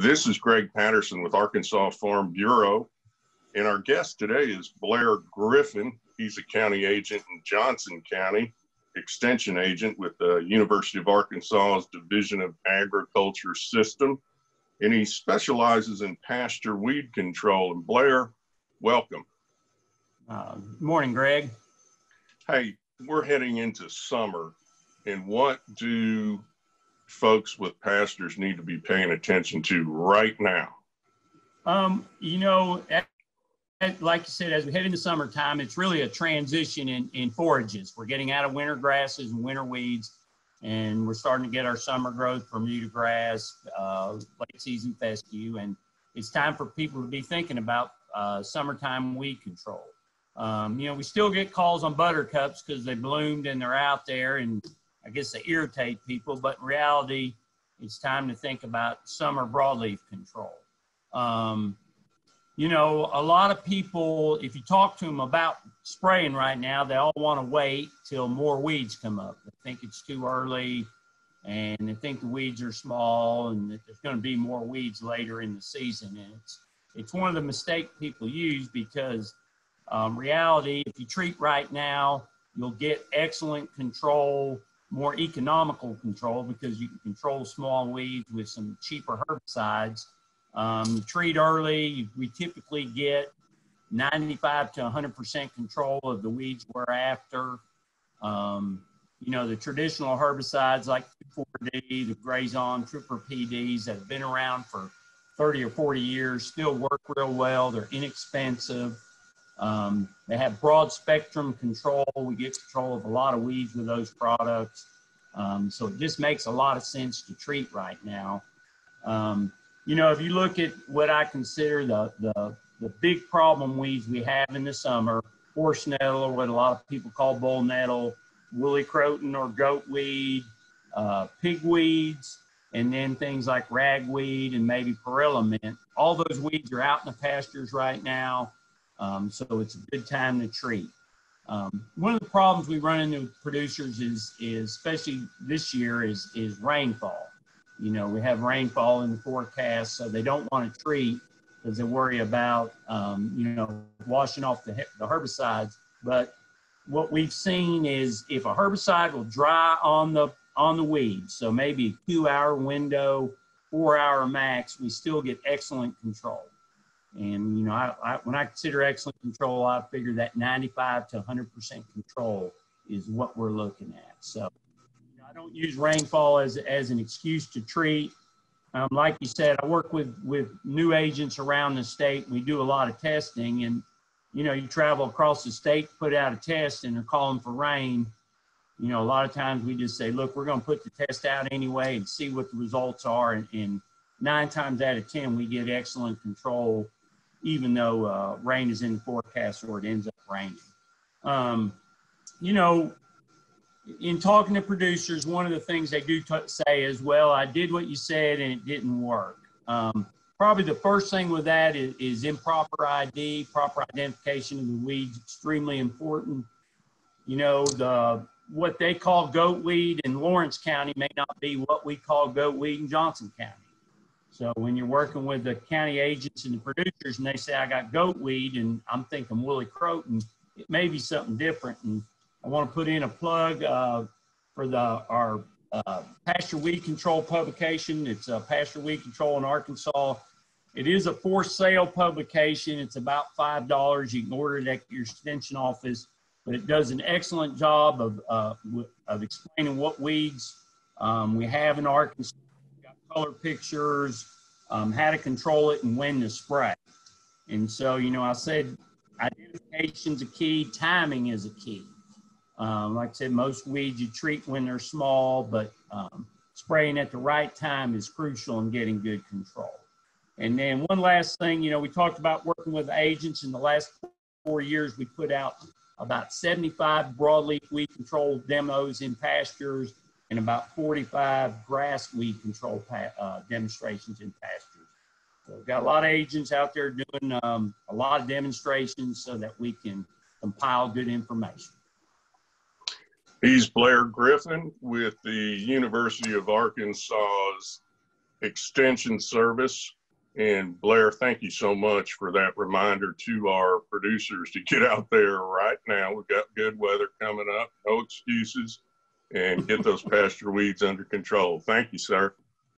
This is Greg Patterson with Arkansas Farm Bureau. And our guest today is Blair Griffin. He's a county agent in Johnson County, extension agent with the University of Arkansas's Division of Agriculture System. And he specializes in pasture weed control. And Blair, welcome. Uh, morning, Greg. Hey, we're heading into summer. And what do folks with pastors need to be paying attention to right now? Um, you know, like you said, as we head into summertime, it's really a transition in, in forages. We're getting out of winter grasses and winter weeds, and we're starting to get our summer growth Bermuda grass, uh, late season fescue, and it's time for people to be thinking about uh, summertime weed control. Um, you know, we still get calls on buttercups because they bloomed and they're out there, and I guess they irritate people, but in reality, it's time to think about summer broadleaf control. Um, you know, a lot of people, if you talk to them about spraying right now, they all want to wait till more weeds come up. They think it's too early and they think the weeds are small and that there's going to be more weeds later in the season. And it's, it's one of the mistakes people use because um, reality, if you treat right now, you'll get excellent control more economical control because you can control small weeds with some cheaper herbicides. Um, treat early, we typically get 95 to 100% control of the weeds we're after. Um, you know, the traditional herbicides like 4D, the Grazon, Trooper PDs that have been around for 30 or 40 years still work real well. They're inexpensive. Um, they have broad spectrum control. We get control of a lot of weeds with those products. Um, so it just makes a lot of sense to treat right now. Um, you know, if you look at what I consider the, the, the big problem weeds we have in the summer, horse nettle, or what a lot of people call bull nettle, woolly croton or goat weed, uh, pig weeds, and then things like ragweed and maybe perilla mint. All those weeds are out in the pastures right now. Um, so it's a good time to treat. Um, one of the problems we run into with producers is, is especially this year, is, is rainfall. You know, we have rainfall in the forecast, so they don't want to treat because they worry about, um, you know, washing off the, the herbicides. But what we've seen is if a herbicide will dry on the on the weeds, so maybe a two hour window, four hour max, we still get excellent control. And you know, I, I, when I consider excellent control, I figure that 95 to 100% control is what we're looking at. So you know, I don't use rainfall as, as an excuse to treat. Um, like you said, I work with, with new agents around the state. We do a lot of testing and, you know, you travel across the state, put out a test and they're calling for rain. You know, a lot of times we just say, look, we're going to put the test out anyway and see what the results are. And, and nine times out of 10, we get excellent control even though uh, rain is in the forecast or it ends up raining. Um, you know, in talking to producers, one of the things they do say is, well, I did what you said and it didn't work. Um, probably the first thing with that is, is, improper ID, proper identification of the weeds, extremely important. You know, the what they call goat weed in Lawrence County may not be what we call goat weed in Johnson County. So when you're working with the county agents and the producers and they say, I got goat weed and I'm thinking woolly croton, it may be something different. And I want to put in a plug uh, for the our uh, pasture weed control publication. It's a pasture weed control in Arkansas. It is a for sale publication. It's about $5. You can order it at your extension office, but it does an excellent job of, uh, of explaining what weeds um, we have in Arkansas color pictures, um, how to control it, and when to spray. And so, you know, I said identification's a key, timing is a key. Um, like I said, most weeds you treat when they're small, but um, spraying at the right time is crucial in getting good control. And then one last thing, you know, we talked about working with agents. In the last four years, we put out about 75 broadleaf weed control demos in pastures and about 45 grass weed control uh, demonstrations in pastures. So we've got a lot of agents out there doing um, a lot of demonstrations so that we can compile good information. He's Blair Griffin with the University of Arkansas's Extension Service. And Blair, thank you so much for that reminder to our producers to get out there right now. We've got good weather coming up, no excuses and get those pasture weeds under control. Thank you, sir.